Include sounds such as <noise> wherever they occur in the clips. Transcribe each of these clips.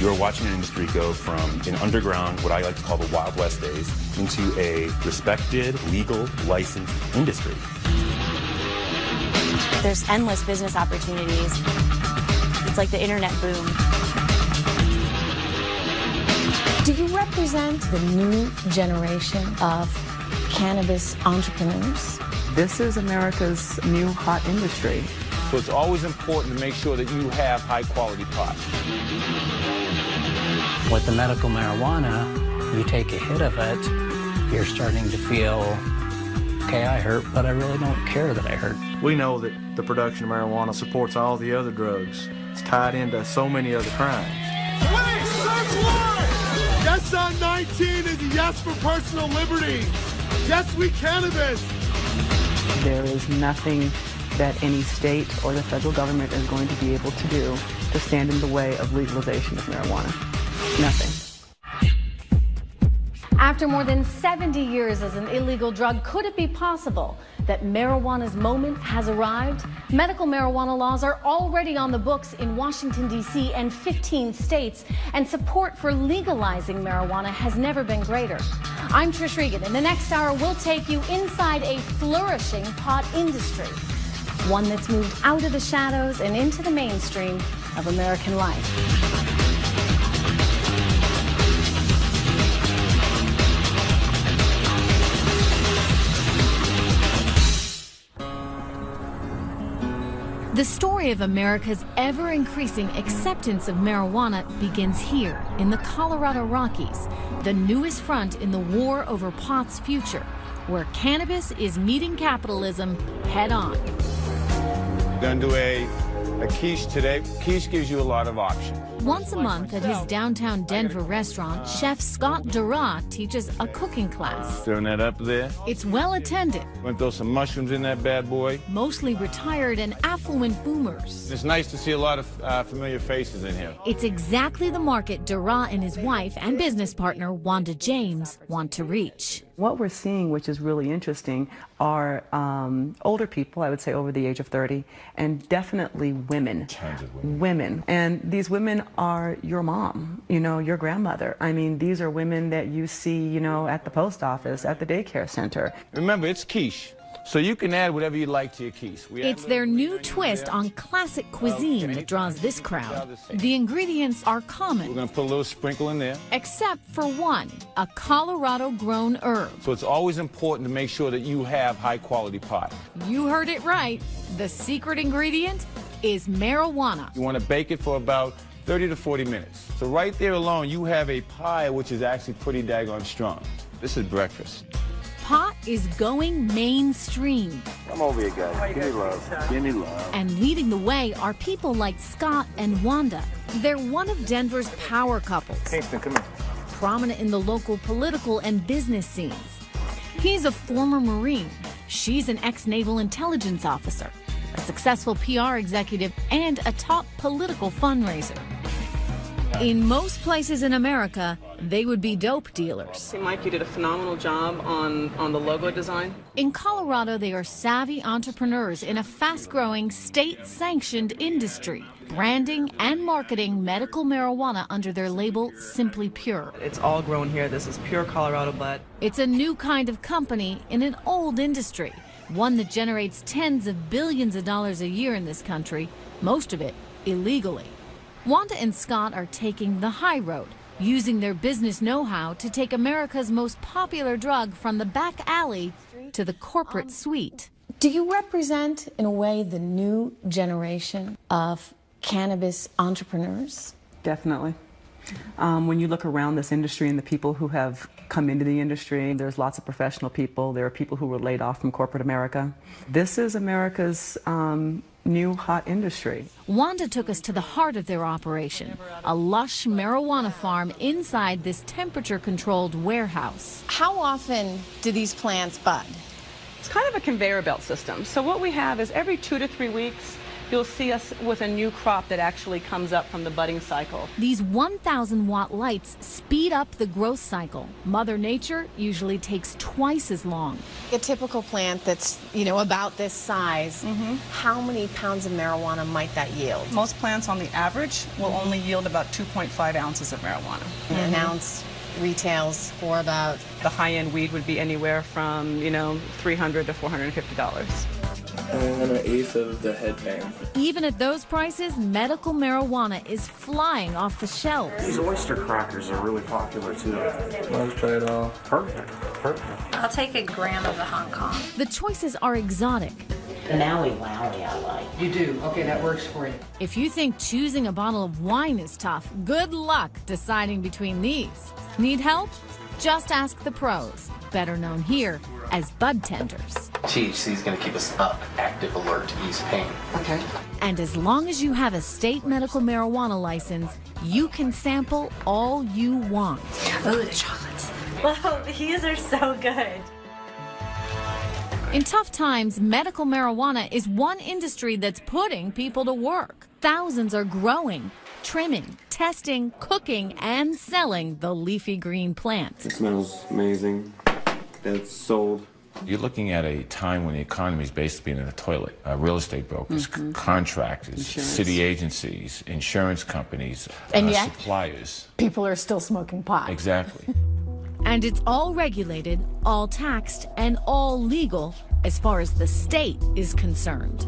You're watching an industry go from an underground, what I like to call the Wild West days, into a respected, legal, licensed industry. There's endless business opportunities. It's like the internet boom. Do you represent the new generation of cannabis entrepreneurs? This is America's new hot industry. So it's always important to make sure that you have high quality pot. With the medical marijuana, you take a hit of it, you're starting to feel, okay, I hurt, but I really don't care that I hurt. We know that the production of marijuana supports all the other drugs. It's tied into so many other crimes. Wait, search warrant! Yes on 19 is yes for personal liberty. Yes, we cannabis. There is nothing that any state or the federal government is going to be able to do to stand in the way of legalization of marijuana. Nothing. After more than 70 years as an illegal drug, could it be possible that marijuana's moment has arrived? Medical marijuana laws are already on the books in Washington, D.C. and 15 states, and support for legalizing marijuana has never been greater. I'm Trish Regan. In the next hour, we'll take you inside a flourishing pot industry, one that's moved out of the shadows and into the mainstream of American life. The story of America's ever increasing acceptance of marijuana begins here in the Colorado Rockies, the newest front in the war over pot's future, where cannabis is meeting capitalism head on. We're to a, a quiche today. Quiche gives you a lot of options. Once a month at his downtown Denver restaurant, Chef Scott Durrah teaches a cooking class. Throwing that up there. It's well attended. To throw some mushrooms in that bad boy. Mostly retired and affluent boomers. It's nice to see a lot of uh, familiar faces in here. It's exactly the market Durrah and his wife and business partner Wanda James want to reach. What we're seeing, which is really interesting, are um, older people, I would say over the age of 30, and definitely women. Tons of women. Women. And these women are your mom, you know, your grandmother. I mean, these are women that you see, you know, at the post office, at the daycare center. Remember, it's quiche. So you can add whatever you like to your quiche. We it's their new twist on classic cuisine that draws this crowd. The ingredients are common. We're going to put a little sprinkle in there. Except for one, a Colorado grown herb. So it's always important to make sure that you have high quality pot. You heard it right. The secret ingredient is marijuana. You want to bake it for about 30 to 40 minutes. So right there alone, you have a pie which is actually pretty daggone strong. This is breakfast. Pot is going mainstream. Come over here, guys. Give me love. Give me love. And leading the way are people like Scott and Wanda. They're one of Denver's power couples. Kingston, come here. Prominent in the local political and business scenes. He's a former Marine. She's an ex-naval intelligence officer, a successful PR executive, and a top political fundraiser. In most places in America, they would be dope dealers. Mike, you did a phenomenal job on, on the logo design. In Colorado, they are savvy entrepreneurs in a fast growing, state sanctioned industry, branding and marketing medical marijuana under their label Simply Pure. It's all grown here. This is pure Colorado bud. It's a new kind of company in an old industry, one that generates tens of billions of dollars a year in this country, most of it illegally. Wanda and Scott are taking the high road, using their business know how to take America's most popular drug from the back alley to the corporate suite. Do you represent, in a way, the new generation of cannabis entrepreneurs? Definitely. Um, when you look around this industry and the people who have come into the industry, there's lots of professional people. There are people who were laid off from corporate America. This is America's um, new hot industry. Wanda took us to the heart of their operation, a lush marijuana farm inside this temperature controlled warehouse. How often do these plants bud? It's kind of a conveyor belt system. So what we have is every two to three weeks, you'll see us with a new crop that actually comes up from the budding cycle. These 1,000 watt lights speed up the growth cycle. Mother Nature usually takes twice as long. A typical plant that's, you know, about this size, mm-hmm. how many pounds of marijuana might that yield? Most plants on the average will only yield about 2.5 ounces of marijuana. An mm-hmm. ounce retails for about The high-end weed would be anywhere from, you know, 300 to 450 dollars. And then an eighth of the headband. Even at those prices, medical marijuana is flying off the shelves. These oyster crackers are really popular too. Let's try it all. Perfect. Perfect. I'll take a gram of the Hong Kong. The choices are exotic. The Maui Wowie I like. You do? Okay, that works for you. If you think choosing a bottle of wine is tough, good luck deciding between these. Need help? Just ask the pros, better known here as bud tenders. THC is going to keep us up, active, alert, ease pain. Okay. And as long as you have a state medical marijuana license, you can sample all you want. Oh, the chocolates. Whoa, these are so good. In tough times, medical marijuana is one industry that's putting people to work. Thousands are growing, trimming, testing, cooking, and selling the leafy green plant. It smells amazing. It's sold. You're looking at a time when the economy is basically in a toilet. Uh, real estate brokers, c- Mhm. contractors, Insurance. city agencies, insurance companies, And uh, yet- suppliers. people are still smoking pot. Exactly. <laughs> And it's all regulated, all taxed, and all legal as far as the state is concerned.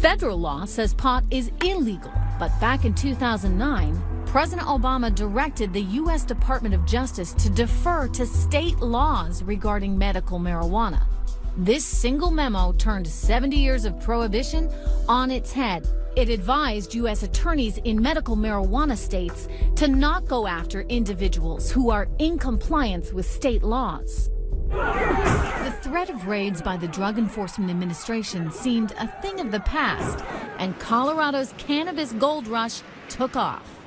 Federal law says pot is illegal, but back in 2009, President Obama directed the U.S. Department of Justice to defer to state laws regarding medical marijuana. This single memo turned 70 years of prohibition on its head. It advised U.S. attorneys in medical marijuana states to not go after individuals who are in compliance with state laws. The threat of raids by the Drug Enforcement Administration seemed a thing of the past, and Colorado's cannabis gold rush took off.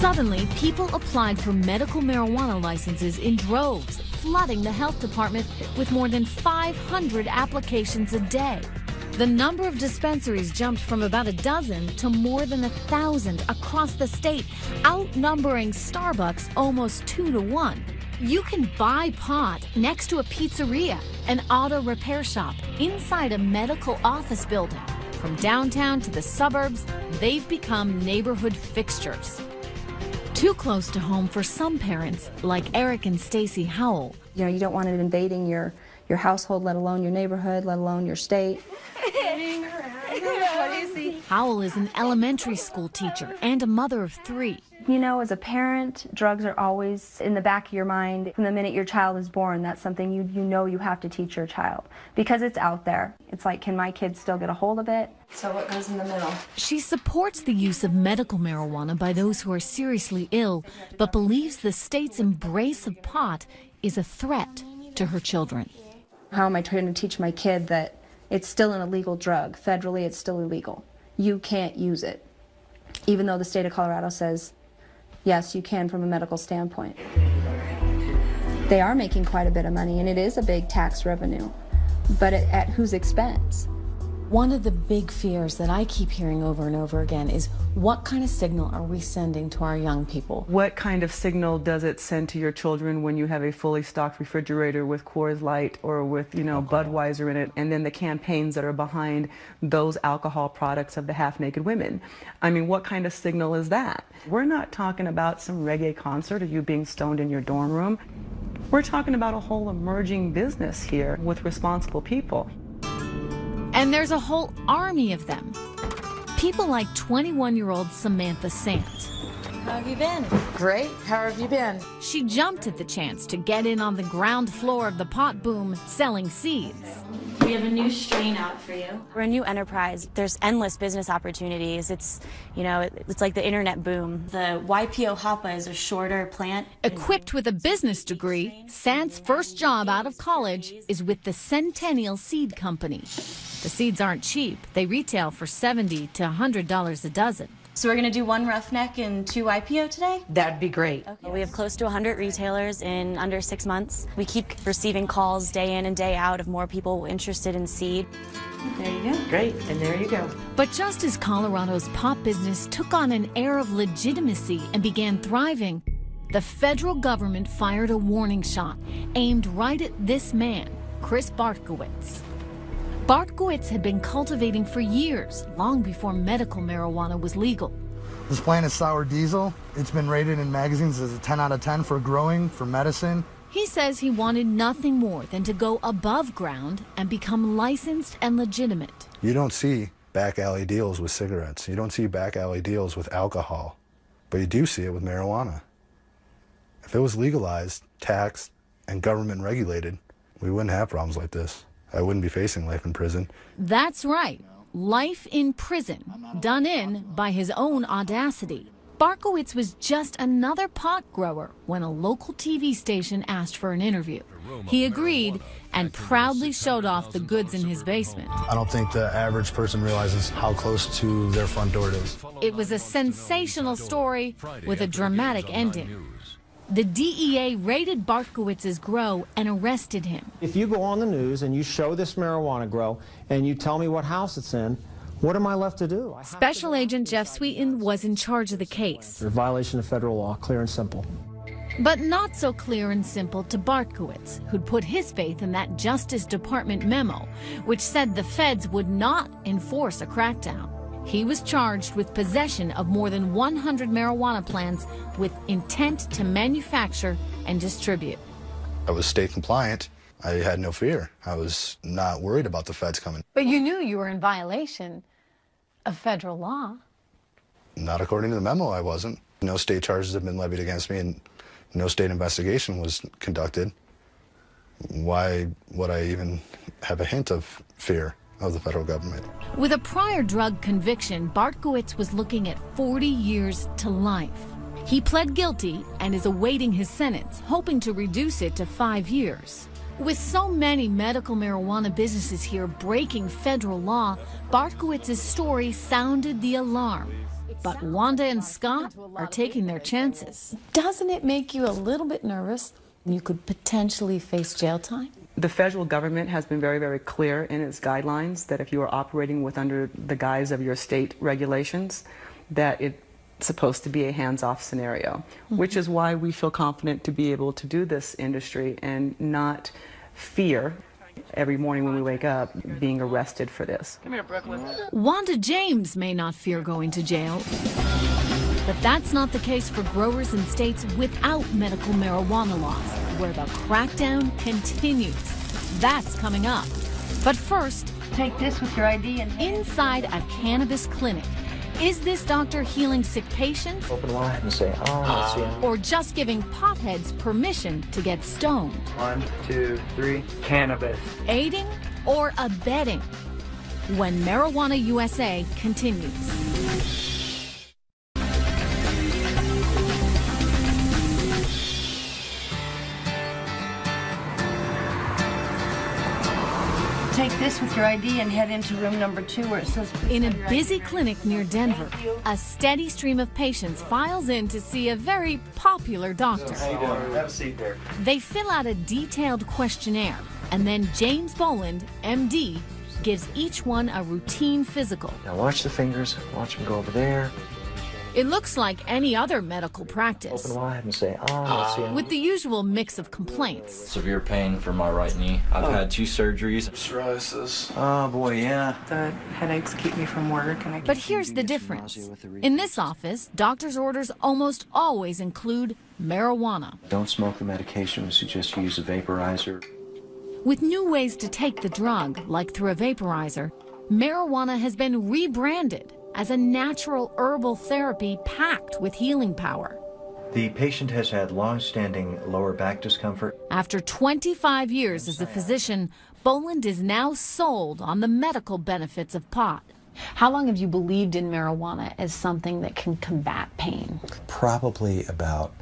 Suddenly, people applied for medical marijuana licenses in droves, flooding the health department with more than 500 applications a day. The number of dispensaries jumped from about a dozen to more than a thousand across the state, outnumbering Starbucks almost two to one. You can buy pot next to a pizzeria, an auto repair shop, inside a medical office building. From downtown to the suburbs, they've become neighborhood fixtures. Too close to home for some parents, like Eric and Stacy Howell. You know, you don't want it invading your, your household, let alone your neighborhood, let alone your state. Howell is an elementary school teacher and a mother of three. You know, as a parent, drugs are always in the back of your mind. From the minute your child is born, that's something you, you know you have to teach your child because it's out there. It's like, can my kid still get a hold of it? So what goes in the middle? She supports the use of medical marijuana by those who are seriously ill, but believes the state's embrace of pot is a threat to her children. How am I trying to teach my kid that it's still an illegal drug? Federally, it's still illegal. You can't use it. Even though the state of Colorado says, yes, you can from a medical standpoint. They are making quite a bit of money, and it is a big tax revenue. But at, at whose expense? One of the big fears that I keep hearing over and over again is what kind of signal are we sending to our young people? What kind of signal does it send to your children when you have a fully stocked refrigerator with Coors Light or with, you know, Budweiser in it, and then the campaigns that are behind those alcohol products of the half-naked women? I mean, what kind of signal is that? We're not talking about some reggae concert or you being stoned in your dorm room. We're talking about a whole emerging business here with responsible people. And there's a whole army of them. People like 21 year old Samantha Sant. How have you been? Great. How have you been? She jumped at the chance to get in on the ground floor of the pot boom selling seeds. We have a new strain out for you. We're a new enterprise. There's endless business opportunities. It's, you know, it's like the internet boom. The YPO hapa is a shorter plant. Equipped with a business degree, Sant's first job out of college is with the Centennial Seed Company. The seeds aren't cheap. They retail for 70 to $100 a dozen. So we're going to do one roughneck and two IPO today? That'd be great. Okay. We have close to 100 retailers in under six months. We keep receiving calls day in and day out of more people interested in seed. There you go. Great. And there you go. But just as Colorado's pot business took on an air of legitimacy and began thriving, the federal government fired a warning shot aimed right at this man, Chris Bartkowicz. Bartkowicz had been cultivating for years, long before medical marijuana was legal. This plant is sour diesel. It's been rated in magazines as a 10 out of 10 for growing, for medicine. He says he wanted nothing more than to go above ground and become licensed and legitimate. You don't see back alley deals with cigarettes. You don't see back alley deals with alcohol. But you do see it with marijuana. If it was legalized, taxed, and government regulated, we wouldn't have problems like this. I wouldn't be facing life in prison. That's right. Life in prison, done in by his own audacity. Bartkowicz was just another pot grower when a local TV station asked for an interview. He agreed and proudly showed off the goods in his basement. I don't think the average person realizes how close to their front door it is. It was a sensational story with a dramatic ending. The DEA raided Bartkowicz's grow and arrested him. If you go on the news and you show this marijuana grow and you tell me what house it's in, what am I left to do? Special Agent Jeff Sweetin was in charge of the case. A violation of federal law, clear and simple. But not so clear and simple to Bartkowicz, who'd put his faith in that Justice Department memo, which said the feds would not enforce a crackdown. He was charged with possession of more than 100 marijuana plants with intent to manufacture and distribute. I was state compliant. I had no fear. I was not worried about the feds coming. But you knew you were in violation of federal law. Not according to the memo, I wasn't. No state charges have been levied against me, and no state investigation was conducted. Why would I even have a hint of fear of the federal government? With a prior drug conviction, Bartkowicz was looking at 40 years to life. He pled guilty and is awaiting his sentence, hoping to reduce it to five years. With so many medical marijuana businesses here breaking federal law, Bartkowicz's story sounded the alarm. But Wanda and Scott are taking their chances. Doesn't it make you a little bit nervous? You could potentially face jail time? The federal government has been very, very clear in its guidelines that if you are operating with under the guise of your state regulations, that it's supposed to be a hands-off scenario, mm -hmm. which is why we feel confident to be able to do this industry and not fear every morning when we wake up being arrested for this. Come here, Brooklyn. Wanda James may not fear going to jail. But that's not the case for growers in states without medical marijuana laws, where the crackdown continues. That's coming up. But first, take this with your ID and inside a cannabis clinic. Is this doctor healing sick patients? Open wide and say, ah, oh, let's see. Or just giving potheads permission to get stoned? One, two, three, cannabis. Aiding or abetting? When Marijuana USA continues. Take this with your ID and head into room number two where it says. In a busy clinic near Denver, a steady stream of patients files in to see a very popular doctor. How you doing? Have a seat there. They fill out a detailed questionnaire, and then James Boland, MD, gives each one a routine physical. Now watch the fingers. Watch them go over there. It looks like any other medical practice. Open wide and say, oh, let's. With the usual mix of complaints. Severe pain for my right knee. I've oh. had two surgeries. Psoriasis. Oh, boy, yeah. The headaches keep me from work. And I but here's the difference. In this office, doctor's orders almost always include marijuana. Don't smoke the medication. We suggest you use a vaporizer. With new ways to take the drug, like through a vaporizer, marijuana has been rebranded as a natural herbal therapy packed with healing power. The patient has had long-standing lower back discomfort. After 25 years as a physician, Boland is now sold on the medical benefits of pot. How long have you believed in marijuana as something that can combat pain? Probably about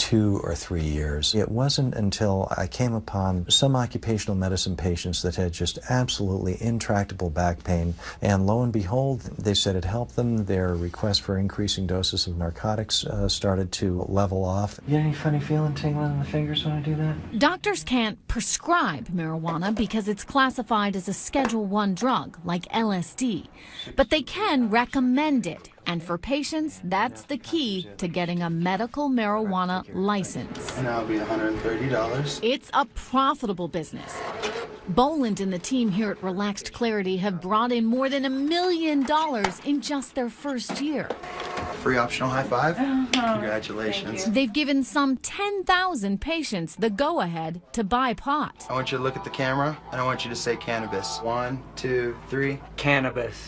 two or three years. It wasn't until I came upon some occupational medicine patients that had just absolutely intractable back pain, and lo and behold, they said it helped them. Their request for increasing doses of narcotics uh, started to level off. You get any funny feeling tingling in the fingers when I do that? Doctors can't prescribe marijuana because it's classified as a Schedule 1 drug like LSD, but they can recommend it. And for patients, that's the key to getting a medical marijuana license. And that'll be $130. It's a profitable business. Boland and the team here at Relaxed Clarity have brought in more than a million dollars in just their first year. Free optional high 5 uh-huh. Congratulations. They've given some 10,000 patients the go ahead to buy pot. I want you to look at the camera and I want you to say cannabis. One, two, three. Cannabis.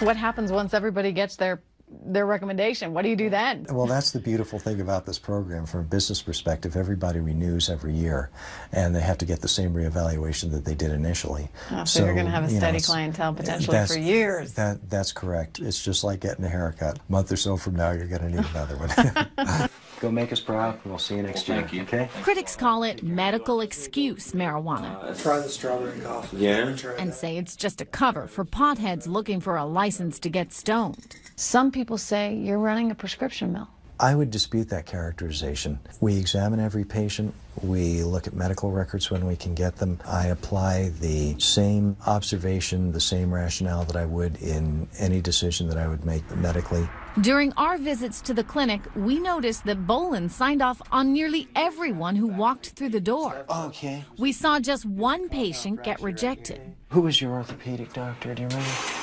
What happens once everybody gets their their recommendation? What do you do then? Well, that's the beautiful thing about this program. From a business perspective, everybody renews every year, and they have to get the same reevaluation that they did initially. Oh, so, you're going to have a you know, steady clientele potentially for years. That that's correct. It's just like getting a haircut. A month or so from now, you're going to need another one. <laughs> Go make us proud. and We'll see you next year. You. Okay. Critics call it medical excuse marijuana uh, Try the strawberry coffee. Yeah? and say it's just a cover for potheads looking for a license to get stoned. Some people say you're running a prescription mill. I would dispute that characterization. We examine every patient. We look at medical records when we can get them. I apply the same observation, the same rationale that I would in any decision that I would make medically. During our visits to the clinic, we noticed that Boland signed off on nearly everyone who walked through the door. Okay. We saw just one patient get rejected. Who was your orthopedic doctor? Do you remember?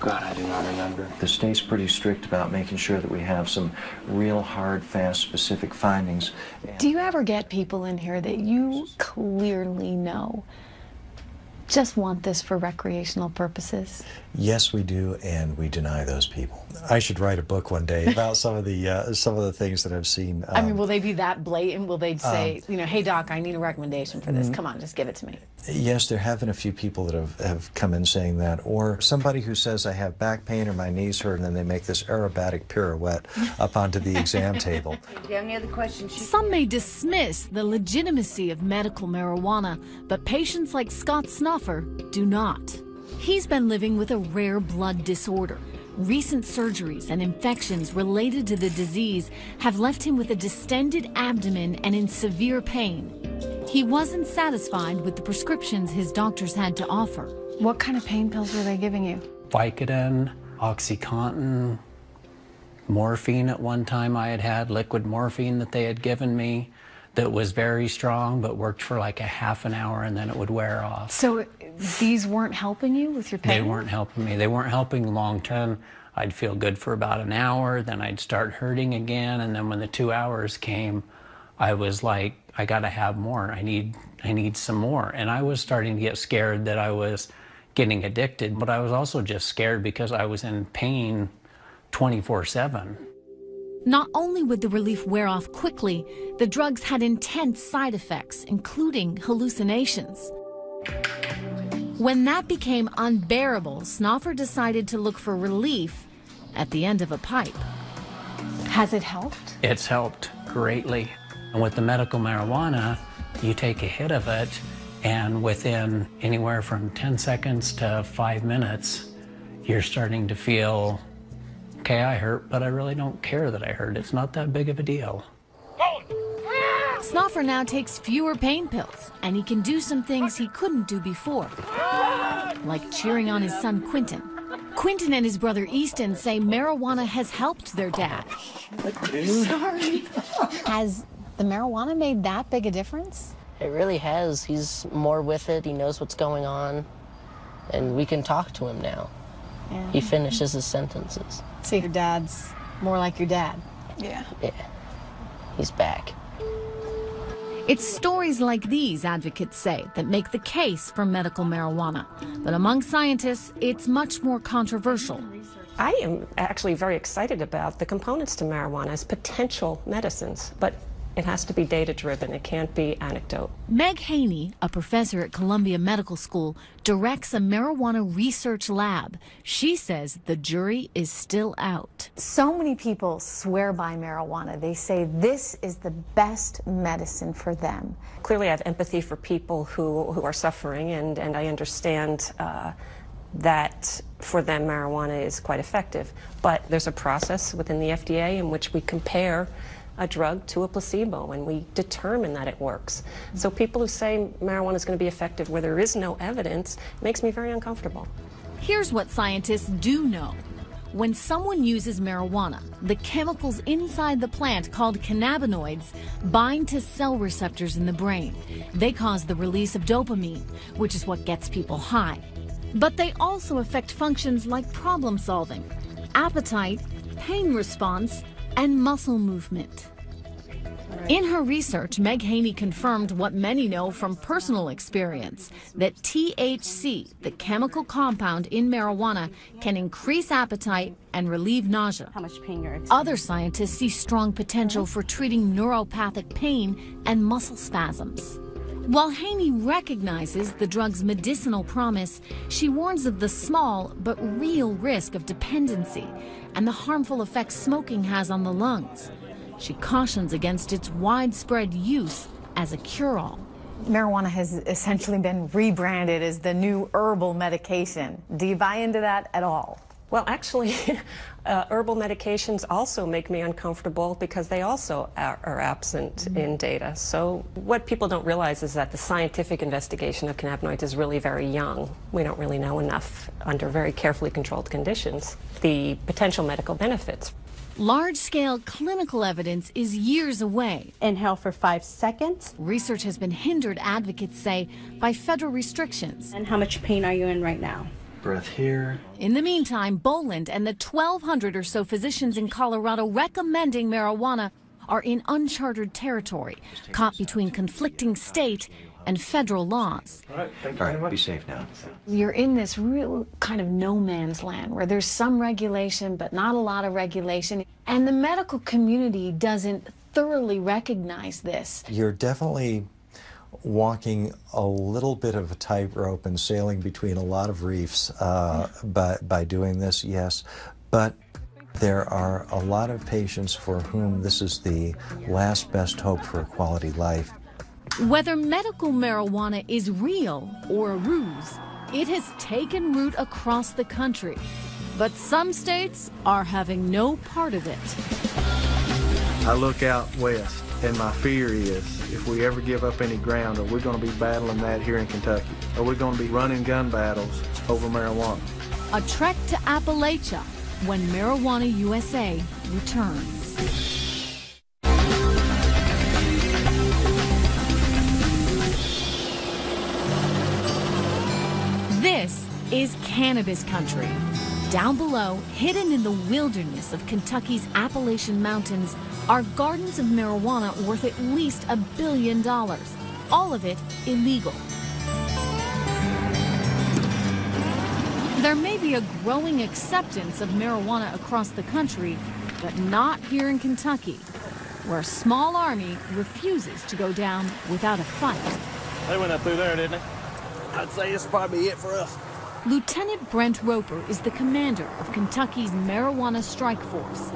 God, I do not remember. The state's pretty strict about making sure that we have some real hard, fast, specific findings. Do you ever get people in here that you clearly know just want this for recreational purposes? Yes, we do, and we deny those people. I should write a book one day <laughs> about some of the uh, some of the things that I've seen. I mean, um, will they be that blatant? Will they say, um, you know, hey doc, I need a recommendation for this. Mm. Come on, just give it to me. Yes, there have been a few people that have, have come in saying that, or somebody who says I have back pain or my knees hurt, and then they make this aerobatic pirouette <laughs> up onto the exam table. Do you have any other questions? Some may dismiss the legitimacy of medical marijuana, but patients like Scott Snuffer do not. He's been living with a rare blood disorder. Recent surgeries and infections related to the disease have left him with a distended abdomen and in severe pain. He wasn't satisfied with the prescriptions his doctors had to offer. What kind of pain pills were they giving you? Vicodin, Oxycontin, morphine at one time I had had, liquid morphine that they had given me that was very strong but worked for like a half an hour and then it would wear off. So these weren't helping you with your pain? They weren't helping me. They weren't helping long term. I'd feel good for about an hour, then I'd start hurting again, and then when the two hours came, I was like, I gotta have more. I need I need some more. And I was starting to get scared that I was getting addicted, but I was also just scared because I was in pain 24 7. Not only would the relief wear off quickly, the drugs had intense side effects, including hallucinations. When that became unbearable, Snoffer decided to look for relief at the end of a pipe. Has it helped? It's helped greatly. And with the medical marijuana, you take a hit of it, and within anywhere from 10 seconds to five minutes, you're starting to feel, okay, I hurt, but I really don't care that I hurt. It's not that big of a deal. Snoffer now takes fewer pain pills, and he can do some things he couldn't do before, like cheering on his son Quentin. Quentin and his brother Easton say marijuana has helped their dad. Sorry. Has the marijuana made that big a difference? It really has. He's more with it. He knows what's going on. And we can talk to him now. Yeah. He finishes his sentences. So your dad's more like your dad. Yeah. Yeah. He's back. It's stories like these, advocates say, that make the case for medical marijuana. But among scientists, it's much more controversial. I am actually very excited about the components to marijuana as potential medicines, but It has to be data driven, it can't be anecdote. Meg Haney, a professor at Columbia Medical School, directs a marijuana research lab. She says the jury is still out. So many people swear by marijuana. They say this is the best medicine for them. Clearly, I have empathy for people who, who are suffering, and, and I understand. Uh, that for them marijuana is quite effective. But there's a process within the FDA in which we compare a drug to a placebo and we determine that it works. So people who say marijuana is going to be effective where there is no evidence makes me very uncomfortable. Here's what scientists do know. When someone uses marijuana, the chemicals inside the plant called cannabinoids bind to cell receptors in the brain. They cause the release of dopamine, which is what gets people high. But they also affect functions like problem solving, appetite, pain response, and muscle movement. In her research, Meg Haney confirmed what many know from personal experience that THC, the chemical compound in marijuana, can increase appetite and relieve nausea. How much pain you're Other scientists see strong potential for treating neuropathic pain and muscle spasms. While Haney recognizes the drug's medicinal promise, she warns of the small but real risk of dependency and the harmful effects smoking has on the lungs. She cautions against its widespread use as a cure all. Marijuana has essentially been rebranded as the new herbal medication. Do you buy into that at all? Well, actually, <laughs> uh, herbal medications also make me uncomfortable because they also are, are absent mm -hmm. in data. So, what people don't realize is that the scientific investigation of cannabinoids is really very young. We don't really know enough under very carefully controlled conditions the potential medical benefits. Large scale clinical evidence is years away. Inhale for five seconds. Research has been hindered, advocates say, by federal restrictions. And how much pain are you in right now? Breath here. In the meantime, Boland and the 1,200 or so physicians in Colorado recommending marijuana are in uncharted territory, caught between conflicting state and federal laws. All right, thank you All right, be safe now. You're in this real kind of no man's land where there's some regulation, but not a lot of regulation. And the medical community doesn't thoroughly recognize this. You're definitely walking a little bit of a tightrope and sailing between a lot of reefs uh, by, by doing this, yes. But there are a lot of patients for whom this is the last best hope for a quality life. Whether medical marijuana is real or a ruse, it has taken root across the country. But some states are having no part of it. I look out west, and my fear is if we ever give up any ground, are we going to be battling that here in Kentucky? Are we going to be running gun battles over marijuana? A trek to Appalachia when Marijuana USA returns. This is cannabis country. Down below, hidden in the wilderness of Kentucky's Appalachian Mountains, are gardens of marijuana worth at least a billion dollars. All of it illegal. There may be a growing acceptance of marijuana across the country, but not here in Kentucky, where a small army refuses to go down without a fight. They went up through there, didn't they? I'd say this is probably it for us. Lieutenant Brent Roper is the commander of Kentucky's Marijuana Strike Force.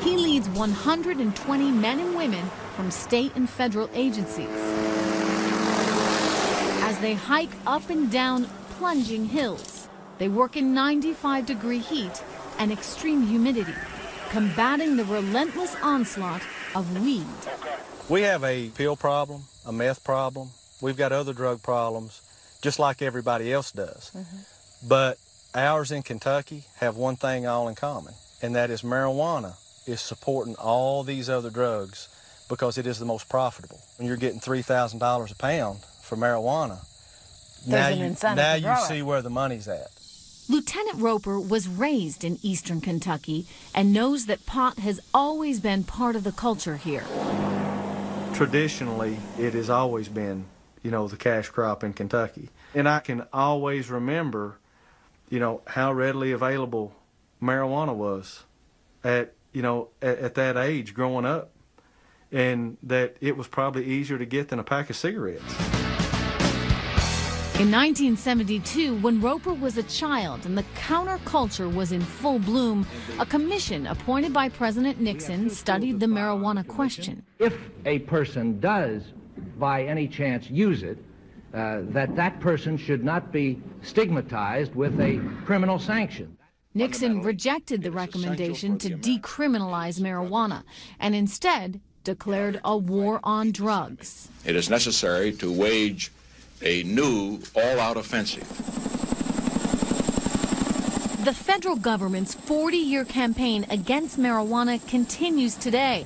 He leads 120 men and women from state and federal agencies as they hike up and down plunging hills. They work in 95 degree heat and extreme humidity, combating the relentless onslaught of weed. We have a pill problem, a meth problem. We've got other drug problems just like everybody else does. Mm-hmm. But ours in Kentucky have one thing all in common, and that is marijuana is supporting all these other drugs because it is the most profitable. When you're getting $3,000 a pound for marijuana, There's now you, now you it. see where the money's at. Lieutenant Roper was raised in eastern Kentucky and knows that pot has always been part of the culture here. Traditionally, it has always been, you know, the cash crop in Kentucky. And I can always remember, you know, how readily available marijuana was at, you know, at, at that age growing up. and that it was probably easier to get than a pack of cigarettes. In 1972, when Roper was a child and the counterculture was in full bloom, a commission appointed by President Nixon studied the marijuana question. If a person does, by any chance, use it, uh, that that person should not be stigmatized with a criminal sanction. Nixon rejected the recommendation to decriminalize marijuana and instead declared a war on drugs. It is necessary to wage a new all out offensive. The federal government's 40 year campaign against marijuana continues today.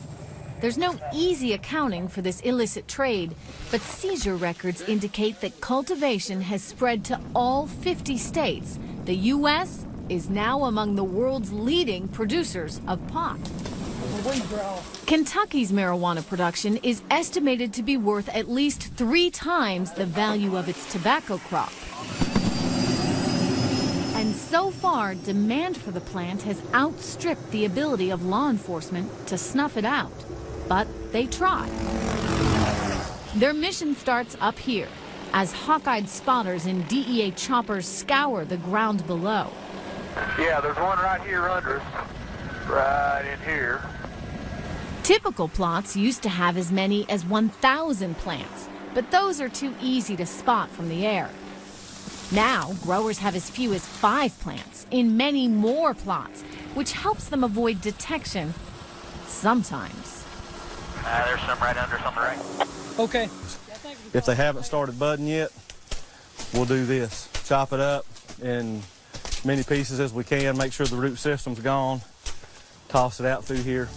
There's no easy accounting for this illicit trade, but seizure records indicate that cultivation has spread to all 50 states. The U.S. is now among the world's leading producers of pot. Kentucky's marijuana production is estimated to be worth at least three times the value of its tobacco crop. And so far, demand for the plant has outstripped the ability of law enforcement to snuff it out. But they try. Their mission starts up here, as hawk-eyed spotters in DEA choppers scour the ground below. Yeah, there's one right here under us, right in here. Typical plots used to have as many as 1,000 plants, but those are too easy to spot from the air. Now, growers have as few as five plants in many more plots, which helps them avoid detection sometimes. Uh, there's some right under us on the right. Okay. If they haven't started budding yet, we'll do this. Chop it up in as many pieces as we can, make sure the root system's gone, toss it out through here.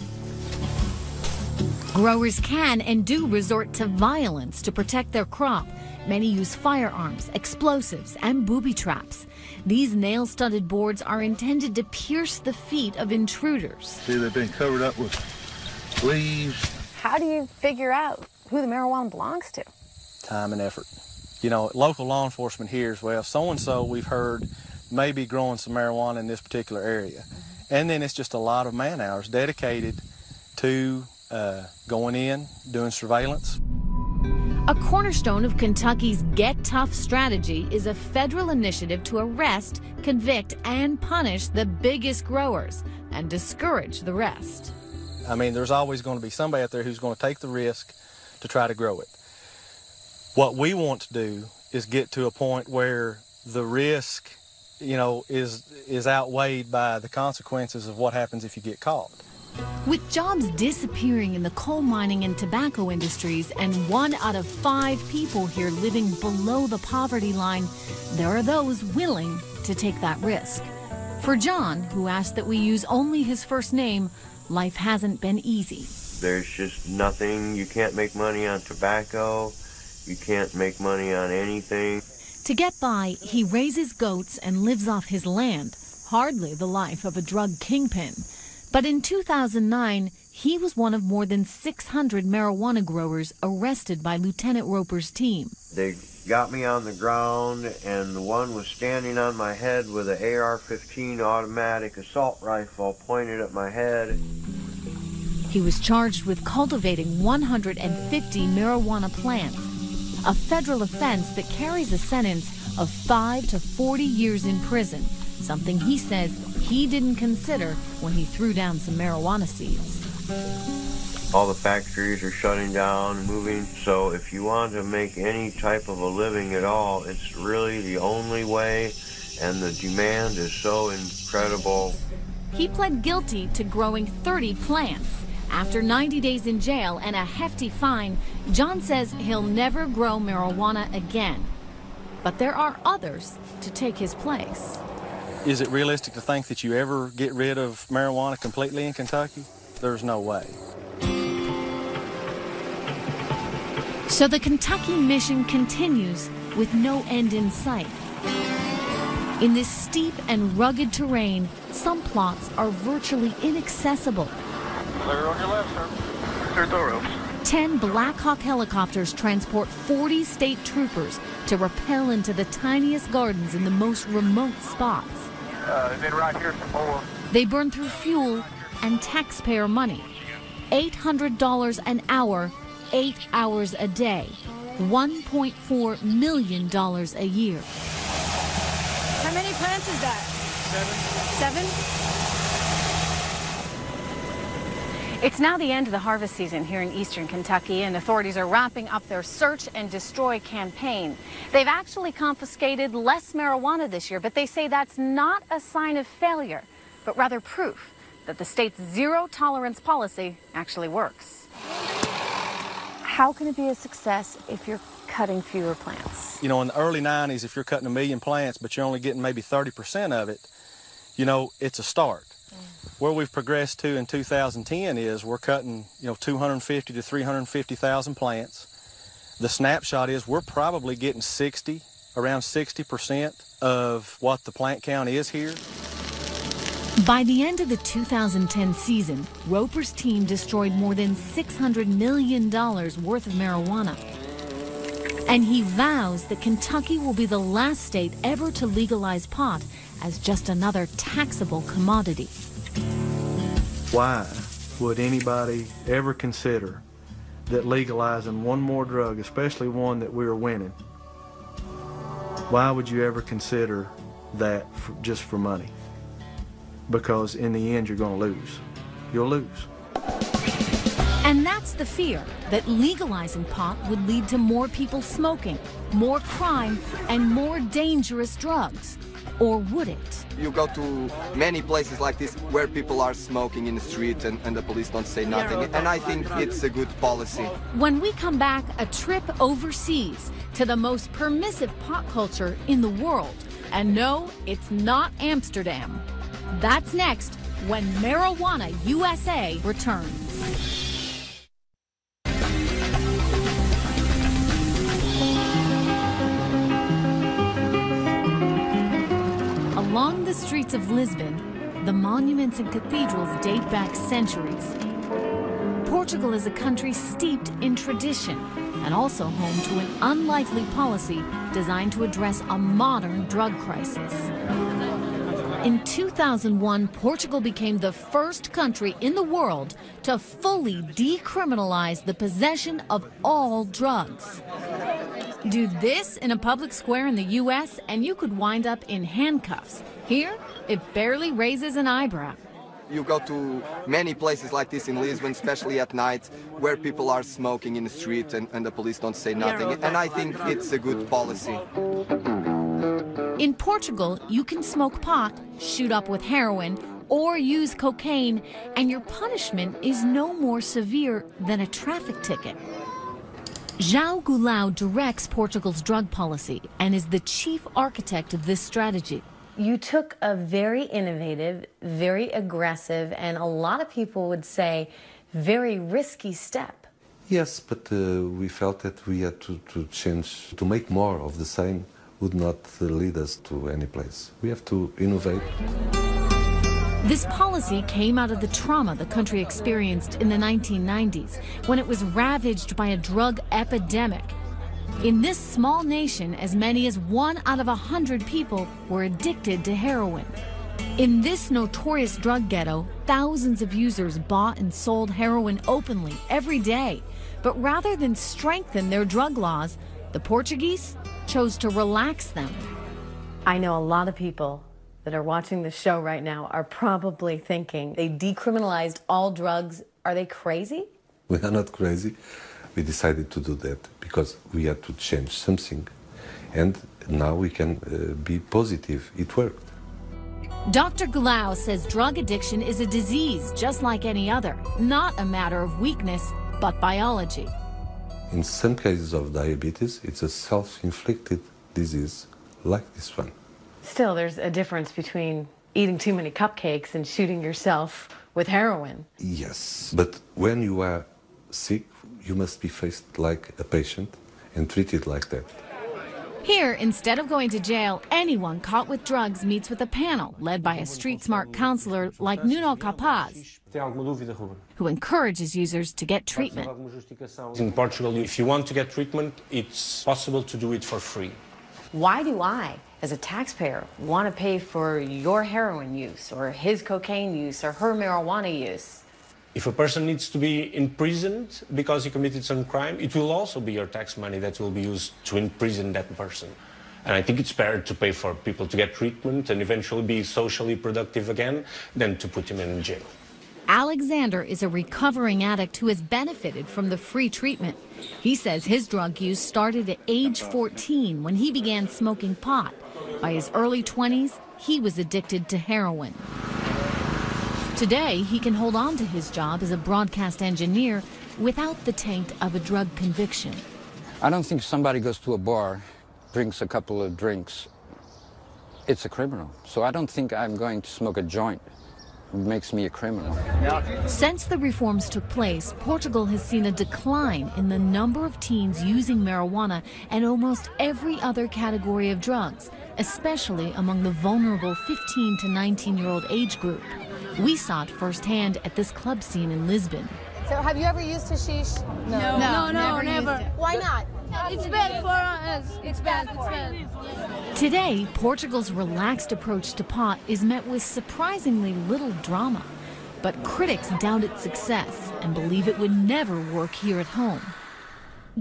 Growers can and do resort to violence to protect their crop. Many use firearms, explosives, and booby traps. These nail studded boards are intended to pierce the feet of intruders. See, they've been covered up with leaves. How do you figure out who the marijuana belongs to? Time and effort. You know, local law enforcement hears, well, so and so we've heard may be growing some marijuana in this particular area. And then it's just a lot of man hours dedicated to uh, going in, doing surveillance. A cornerstone of Kentucky's Get Tough strategy is a federal initiative to arrest, convict, and punish the biggest growers and discourage the rest. I mean, there's always going to be somebody out there who's going to take the risk to try to grow it. What we want to do is get to a point where the risk, you know, is is outweighed by the consequences of what happens if you get caught. With jobs disappearing in the coal mining and tobacco industries, and one out of five people here living below the poverty line, there are those willing to take that risk. For John, who asked that we use only his first name, life hasn't been easy. There's just nothing. You can't make money on tobacco. You can't make money on anything. To get by, he raises goats and lives off his land, hardly the life of a drug kingpin. But in 2009, he was one of more than 600 marijuana growers arrested by Lieutenant Roper's team. They got me on the ground, and the one was standing on my head with an AR 15 automatic assault rifle pointed at my head. He was charged with cultivating 150 marijuana plants, a federal offense that carries a sentence of 5 to 40 years in prison, something he says he didn't consider when he threw down some marijuana seeds. All the factories are shutting down moving, so if you want to make any type of a living at all, it's really the only way, and the demand is so incredible. He pled guilty to growing 30 plants. After 90 days in jail and a hefty fine, John says he'll never grow marijuana again. But there are others to take his place. Is it realistic to think that you ever get rid of marijuana completely in Kentucky? There's no way. So the Kentucky mission continues with no end in sight. In this steep and rugged terrain, some plots are virtually inaccessible. Clear on your left, sir. Clear the ropes. Ten Black Hawk helicopters transport 40 state troopers to rappel into the tiniest gardens in the most remote spots. Uh, and then right here some more. They burn through fuel and taxpayer money. $800 an hour, eight hours a day, $1.4 million a year. How many plants is that? Seven. Seven? It's now the end of the harvest season here in eastern Kentucky, and authorities are wrapping up their search and destroy campaign. They've actually confiscated less marijuana this year, but they say that's not a sign of failure, but rather proof that the state's zero tolerance policy actually works. How can it be a success if you're cutting fewer plants? You know, in the early 90s, if you're cutting a million plants, but you're only getting maybe 30% of it, you know, it's a start. Where we've progressed to in 2010 is we're cutting, you know, 250 to 350,000 plants. The snapshot is we're probably getting 60, around 60% of what the plant count is here. By the end of the 2010 season, Roper's team destroyed more than $600 million worth of marijuana. And he vows that Kentucky will be the last state ever to legalize pot as just another taxable commodity. Why would anybody ever consider that legalizing one more drug, especially one that we are winning, why would you ever consider that for, just for money? Because in the end, you're going to lose. You'll lose. And that's the fear that legalizing pot would lead to more people smoking, more crime, and more dangerous drugs. Or would it? You go to many places like this where people are smoking in the street and, and the police don't say nothing. And I think it's a good policy. When we come back, a trip overseas to the most permissive pot culture in the world. And no, it's not Amsterdam. That's next when Marijuana USA returns. Streets of Lisbon, the monuments and cathedrals date back centuries. Portugal is a country steeped in tradition and also home to an unlikely policy designed to address a modern drug crisis. In 2001, Portugal became the first country in the world to fully decriminalize the possession of all drugs. Do this in a public square in the U.S., and you could wind up in handcuffs. Here, it barely raises an eyebrow. You go to many places like this in Lisbon, especially at night, where people are smoking in the street and, and the police don't say nothing. And I think it's a good policy. In Portugal, you can smoke pot, shoot up with heroin, or use cocaine, and your punishment is no more severe than a traffic ticket. João Goulão directs Portugal's drug policy and is the chief architect of this strategy. You took a very innovative, very aggressive, and a lot of people would say very risky step. Yes, but uh, we felt that we had to, to change, to make more of the same would not lead us to any place. We have to innovate. This policy came out of the trauma the country experienced in the 1990s when it was ravaged by a drug epidemic. In this small nation, as many as one out of a hundred people were addicted to heroin. In this notorious drug ghetto, thousands of users bought and sold heroin openly every day. But rather than strengthen their drug laws, the Portuguese chose to relax them. I know a lot of people that are watching the show right now are probably thinking they decriminalized all drugs. Are they crazy? <laughs> We are not crazy. We decided to do that because we had to change something. And now we can uh, be positive. It worked. Dr. Goulão says drug addiction is a disease just like any other, not a matter of weakness, but biology. In some cases of diabetes, it's a self inflicted disease like this one. Still, there's a difference between eating too many cupcakes and shooting yourself with heroin. Yes, but when you are sick, you must be faced like a patient and treated like that. Here, instead of going to jail, anyone caught with drugs meets with a panel led by a street smart counselor like Nuno Capaz, who encourages users to get treatment. In Portugal, if you want to get treatment, it's possible to do it for free. Why do I, as a taxpayer, want to pay for your heroin use or his cocaine use or her marijuana use? If a person needs to be imprisoned because he committed some crime, it will also be your tax money that will be used to imprison that person. And I think it's better to pay for people to get treatment and eventually be socially productive again than to put him in jail. Alexander is a recovering addict who has benefited from the free treatment. He says his drug use started at age 14 when he began smoking pot. By his early 20s, he was addicted to heroin. Today, he can hold on to his job as a broadcast engineer without the taint of a drug conviction. I don't think somebody goes to a bar, drinks a couple of drinks, it's a criminal. So I don't think I'm going to smoke a joint. It makes me a criminal. Since the reforms took place, Portugal has seen a decline in the number of teens using marijuana and almost every other category of drugs, especially among the vulnerable 15 to 19 year old age group. We saw it firsthand at this club scene in Lisbon. So have you ever used hashish? No, no, no, never. never. Why not? It's bad for us. It's bad. It's bad. Today, Portugal's relaxed approach to pot is met with surprisingly little drama. But critics doubt its success and believe it would never work here at home.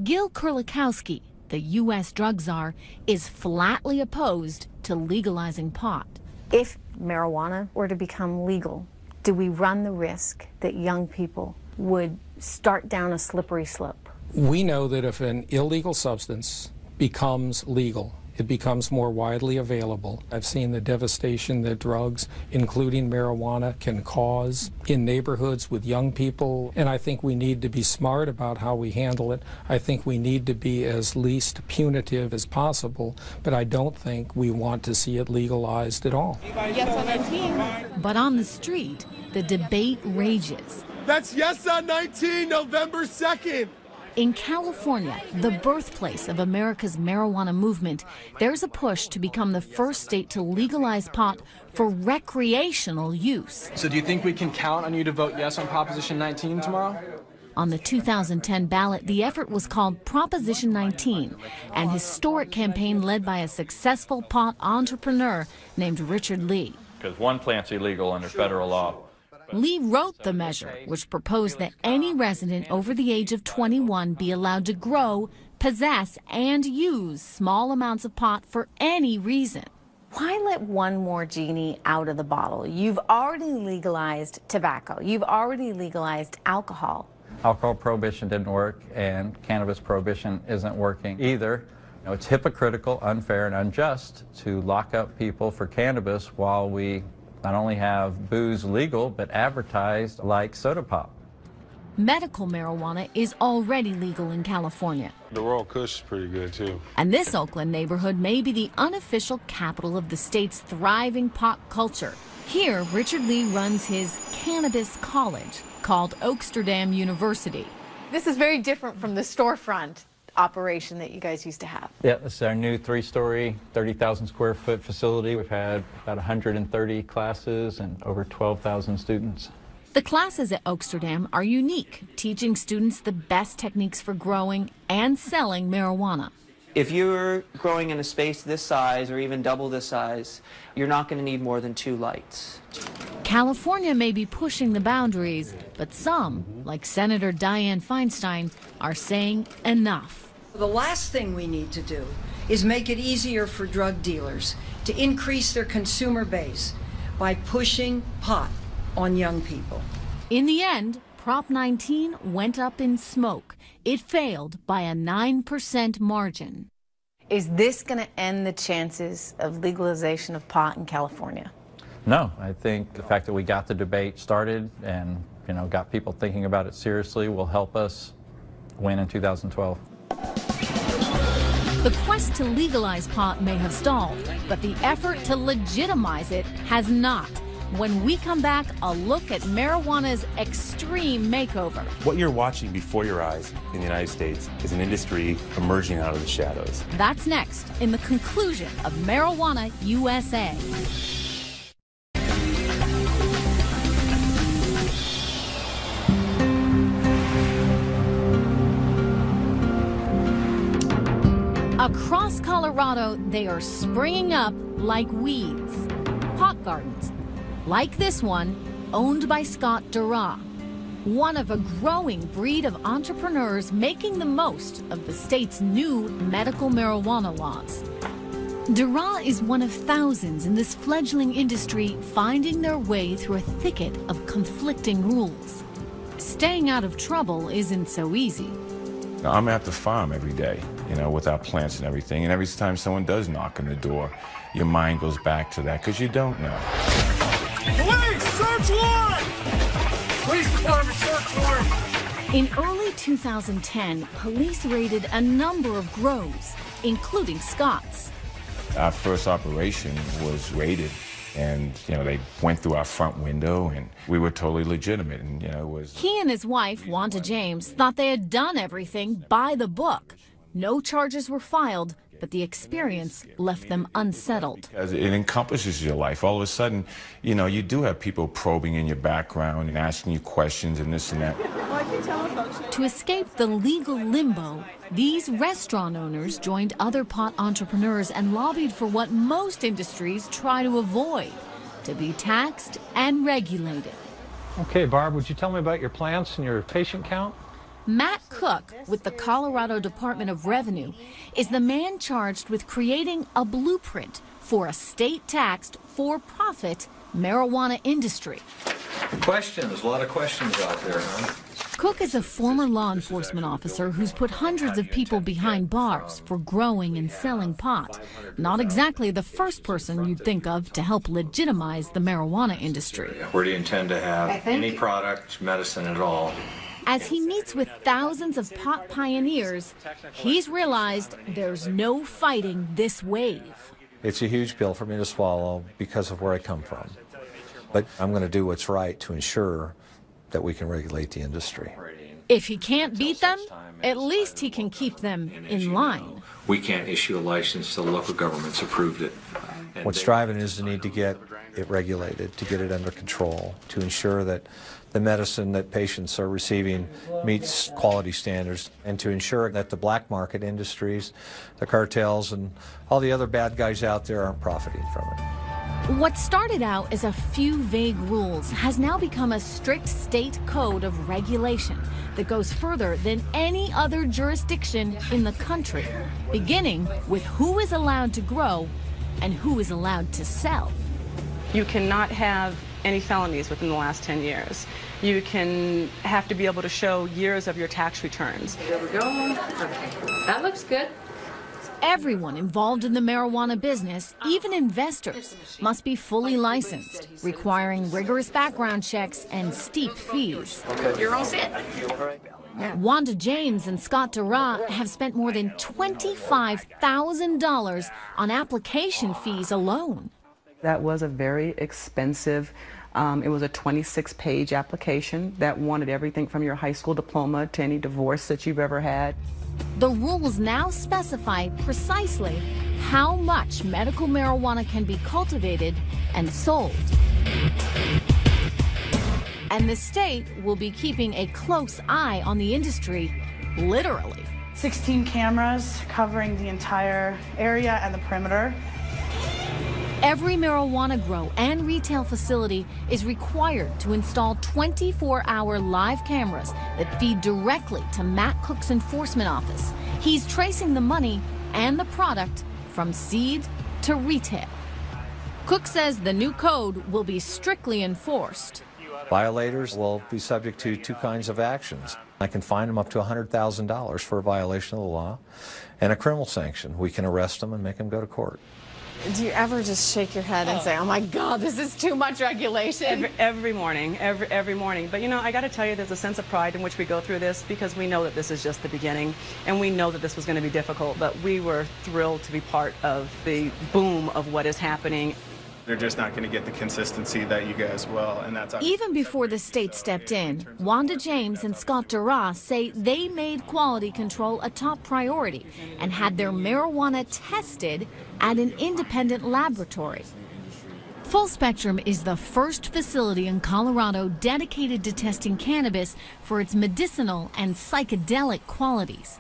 Gil Kerlikowske, the U.S. drug czar, is flatly opposed to legalizing pot. If marijuana were to become legal, do we run the risk that young people would start down a slippery slope? We know that if an illegal substance becomes legal, it becomes more widely available. I've seen the devastation that drugs, including marijuana, can cause in neighborhoods with young people, and I think we need to be smart about how we handle it. I think we need to be as least punitive as possible, but I don't think we want to see it legalized at all. Yes on 19. But on the street, the debate rages. That's Yes on 19, November 2nd. In California, the birthplace of America's marijuana movement, there's a push to become the first state to legalize pot for recreational use. So, do you think we can count on you to vote yes on Proposition 19 tomorrow? On the 2010 ballot, the effort was called Proposition 19, an historic campaign led by a successful pot entrepreneur named Richard Lee. Because one plant's illegal under federal law. Lee wrote the measure, which proposed that any resident over the age of 21 be allowed to grow, possess, and use small amounts of pot for any reason. Why let one more genie out of the bottle? You've already legalized tobacco. You've already legalized alcohol. Alcohol prohibition didn't work, and cannabis prohibition isn't working either. You know, it's hypocritical, unfair, and unjust to lock up people for cannabis while we not only have booze legal, but advertised like soda pop. Medical marijuana is already legal in California. The Royal Kush is pretty good too. And this Oakland neighborhood may be the unofficial capital of the state's thriving pot culture. Here, Richard Lee runs his cannabis college called Oaksterdam University. This is very different from the storefront operation that you guys used to have. Yeah, this is our new three-story, 30,000 square foot facility. We've had about 130 classes and over 12,000 students. The classes at Oaksterdam are unique, teaching students the best techniques for growing and selling marijuana. If you're growing in a space this size or even double this size, you're not going to need more than two lights. California may be pushing the boundaries, but some, like Senator Dianne Feinstein, are saying enough. The last thing we need to do is make it easier for drug dealers to increase their consumer base by pushing pot on young people. In the end, Prop 19 went up in smoke. It failed by a 9% margin. Is this going to end the chances of legalization of pot in California? No, I think the fact that we got the debate started and you know got people thinking about it seriously will help us win in 2012. The quest to legalize pot may have stalled, but the effort to legitimize it has not. When we come back, a look at marijuana's extreme makeover. What you're watching before your eyes in the United States is an industry emerging out of the shadows. That's next in the conclusion of Marijuana USA. Across Colorado, they are springing up like weeds. Pot gardens, like this one, owned by Scott Durrah. one of a growing breed of entrepreneurs making the most of the state's new medical marijuana laws. Durrah is one of thousands in this fledgling industry finding their way through a thicket of conflicting rules. Staying out of trouble isn't so easy. I'm at the farm every day, you know, with our plants and everything. And every time someone does knock on the door, your mind goes back to that because you don't know. Police, search warrant! Police department, search warrant! In early 2010, police raided a number of grows, including Scott's. Our first operation was raided, and you know they went through our front window, and we were totally legitimate, and you know it was. He and his wife, Wanda James, thought they had done everything by the book. No charges were filed, but the experience left them unsettled. Because it encompasses your life. All of a sudden, you know, you do have people probing in your background and asking you questions and this and that. To escape the legal limbo, these restaurant owners joined other pot entrepreneurs and lobbied for what most industries try to avoid to be taxed and regulated. Okay, Barb, would you tell me about your plants and your patient count? Matt Cook, with the Colorado Department of Revenue, is the man charged with creating a blueprint for a state taxed, for profit marijuana industry. Questions, a lot of questions out there, huh? Cook is a former law enforcement officer who's put hundreds of people behind bars for growing and selling pot. Not exactly the first person you'd think of to help legitimize the marijuana industry. Where do you intend to have any product, medicine at all? As he meets with thousands of pot pioneers, he's realized there's no fighting this wave. It's a huge pill for me to swallow because of where I come from. But I'm going to do what's right to ensure that we can regulate the industry. If he can't beat them, at least he can keep them in line. We can't issue a license till the local government's approved it. What's driving is the need to get it regulated, to get it under control, to ensure that the medicine that patients are receiving meets quality standards, and to ensure that the black market industries, the cartels, and all the other bad guys out there aren't profiting from it. What started out as a few vague rules has now become a strict state code of regulation that goes further than any other jurisdiction in the country, beginning with who is allowed to grow and who is allowed to sell. You cannot have any felonies within the last 10 years. You can have to be able to show years of your tax returns. There we go. Okay. That looks good. Everyone involved in the marijuana business, even investors, must be fully licensed, requiring rigorous background checks and steep fees. You're all set. Wanda James and Scott Durrah have spent more than $25,000 on application fees alone. That was a very expensive, um, it was a 26 page application that wanted everything from your high school diploma to any divorce that you've ever had. The rules now specify precisely how much medical marijuana can be cultivated and sold. And the state will be keeping a close eye on the industry, literally. 16 cameras covering the entire area and the perimeter. Every marijuana grow and retail facility is required to install 24 hour live cameras that feed directly to Matt Cook's enforcement office. He's tracing the money and the product from seed to retail. Cook says the new code will be strictly enforced. Violators will be subject to two kinds of actions. I can fine them up to $100,000 for a violation of the law and a criminal sanction. We can arrest them and make them go to court. Do you ever just shake your head and oh. say, oh my God, this is too much regulation? Every, every morning, every, every morning. But you know, I got to tell you, there's a sense of pride in which we go through this because we know that this is just the beginning and we know that this was going to be difficult, but we were thrilled to be part of the boom of what is happening. They're just not going to get the consistency that you guys will, and that's Even before the state stepped in, Wanda James and Scott Durrah say they made quality control a top priority and had their marijuana tested at an independent laboratory. Full Spectrum is the first facility in Colorado dedicated to testing cannabis for its medicinal and psychedelic qualities.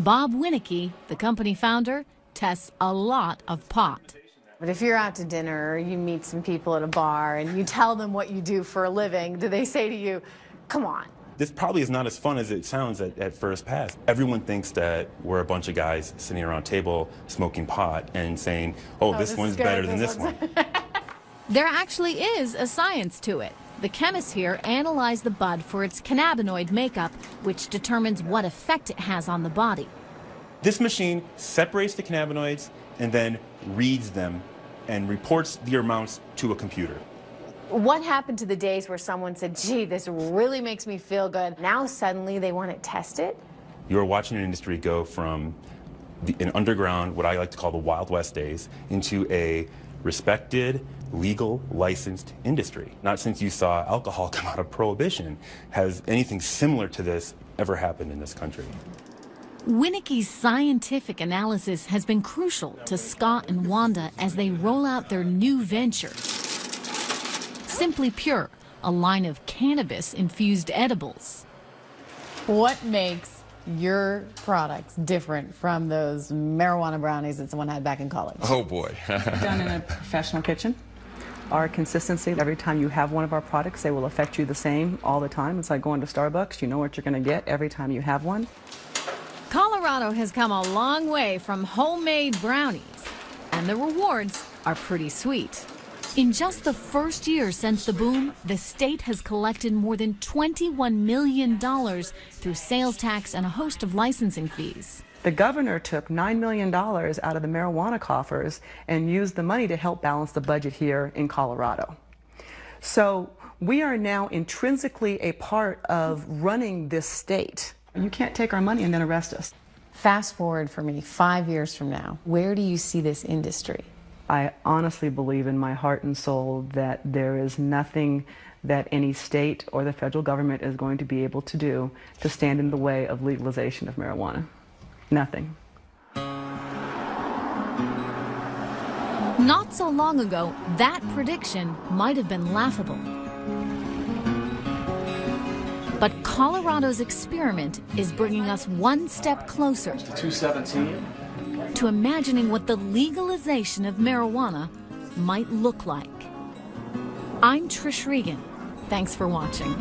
Bob Winnicky, the company founder, tests a lot of pot. But if you're out to dinner or you meet some people at a bar and you tell them what you do for a living, do they say to you, come on. This probably is not as fun as it sounds at, at first pass. Everyone thinks that we're a bunch of guys sitting around a table smoking pot and saying, oh, Oh, this, this one's better than this this one. <laughs> There actually is a science to it. The chemists here analyze the bud for its cannabinoid makeup, which determines what effect it has on the body. This machine separates the cannabinoids and then reads them and reports the amounts to a computer. What happened to the days where someone said, gee, this really makes me feel good? Now suddenly they want it tested? You're watching an industry go from the, an underground, what I like to call the Wild West days, into a respected, legal, licensed industry. Not since you saw alcohol <laughs> come out of prohibition has anything similar to this ever happened in this country. Winicke's scientific analysis has been crucial to Scott and Wanda as they roll out their new venture. Simply Pure, a line of cannabis infused edibles. What makes your products different from those marijuana brownies that someone had back in college? Oh boy. <laughs> Done in a professional kitchen. Our consistency, every time you have one of our products, they will affect you the same all the time. It's like going to Starbucks. You know what you're going to get every time you have one. Colorado has come a long way from homemade brownies, and the rewards are pretty sweet. In just the first year since the boom, the state has collected more than $21 million through sales tax and a host of licensing fees. The governor took $9 million out of the marijuana coffers and used the money to help balance the budget here in Colorado. So we are now intrinsically a part of running this state. You can't take our money and then arrest us. Fast forward for me five years from now, where do you see this industry? I honestly believe in my heart and soul that there is nothing that any state or the federal government is going to be able to do to stand in the way of legalization of marijuana. Nothing. Not so long ago, that prediction might have been laughable. But Colorado's experiment is bringing us one step closer to 217. to imagining what the legalization of marijuana might look like. I'm Trish Regan. Thanks for watching.